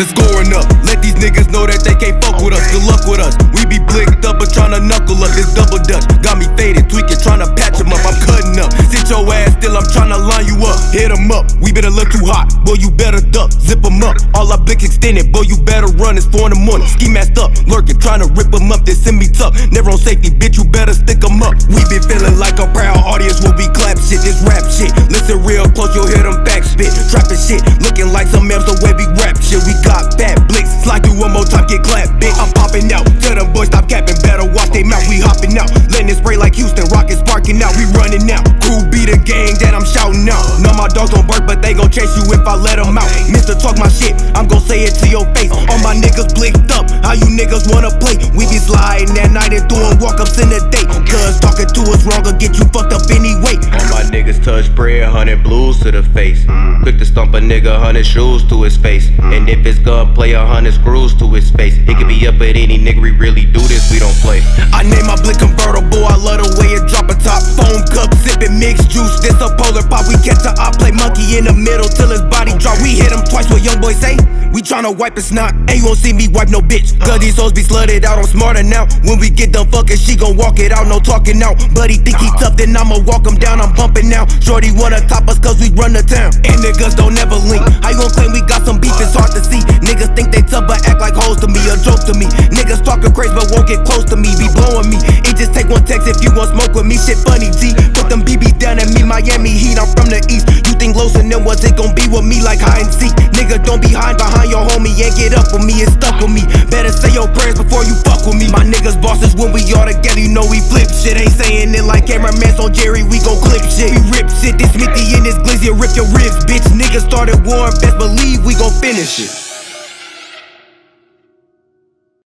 the scoring up. Let these niggas know that they can't fuck with us. Good luck with us. We be blicked up, but tryna knuckle up. This double dutch got me faded, tweaking, tryna patch him up. I'm cutting up. Sit your ass still, I'm tryna line you up. Hit him up. We better look too hot. Boy, you better duck. Zip him up. All our blick extended. Boy, you better run. It's four in the morning. Ski masked up. Lurking, tryna rip him up. They send me tough. Never on safety, bitch. You better stick him up. We been feeling like a proud audience when we clap shit. This rap shit. Listen real close, you'll hear them facts spit. Trapping shit. Looking like some M's, the way we rap shit. We got out. Spray like Houston. Rockets sparking out. We running out. Crew be the gang that I'm shouting out. Know my dogs don't bark, but they gon' chase you if I let them out. Mister talk my shit. I'm gon' say it to your face. All my niggas blicked up. How you niggas wanna play? We be sliding that night and doing walk ups in the day. Cause talking to us wrong will get you fucked up anyway. All my niggas touch bread, hundred blues to the face. Quick to stomp a nigga, hundred shoes to his face. And if it's gunplay, a hundred screws to his face. It could be up at any nigga, we really do this, we don't this a polar pop. We catch a I play monkey in the middle till his body drop. We hit him twice, what young boy say? We tryna wipe his snot, and you won't see me wipe no bitch. Cause these hoes be slutted out, I'm smarter now. When we get done fucking, she gon' walk it out, no talking out. But he think he tough, then I'ma walk him down, I'm bumping now. Shorty wanna top us cause we run the town. And niggas don't never link. How you gon' claim we got some beef? It's But won't get close to me, be blowing me. It just take one text if you want smoke with me, shit funny, G. Put them BBs down at me, Miami Heat, I'm from the east. You think Losin and was it gon' be with me like hide and seek? Nigga, don't be hiding behind your homie and get up with me, it's stuck with me. Better say your prayers before you fuck with me. My niggas bosses when we all together, you know we flip shit. Ain't saying it like cameraman, so Jerry, we gon' clip shit. We rip shit, this Smithy and this glizzy, rip your ribs, bitch. Niggas started war, best believe we gon' finish it.